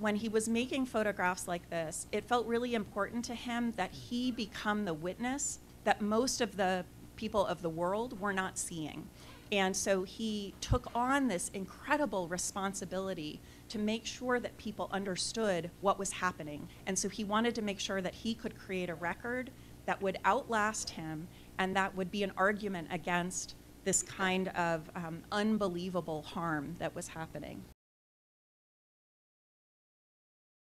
when he was making photographs like this, it felt really important to him that he become the witness that most of the people of the world were not seeing. And so he took on this incredible responsibility to make sure that people understood what was happening. And so he wanted to make sure that he could create a record that would outlast him and that would be an argument against this kind of um, unbelievable harm that was happening.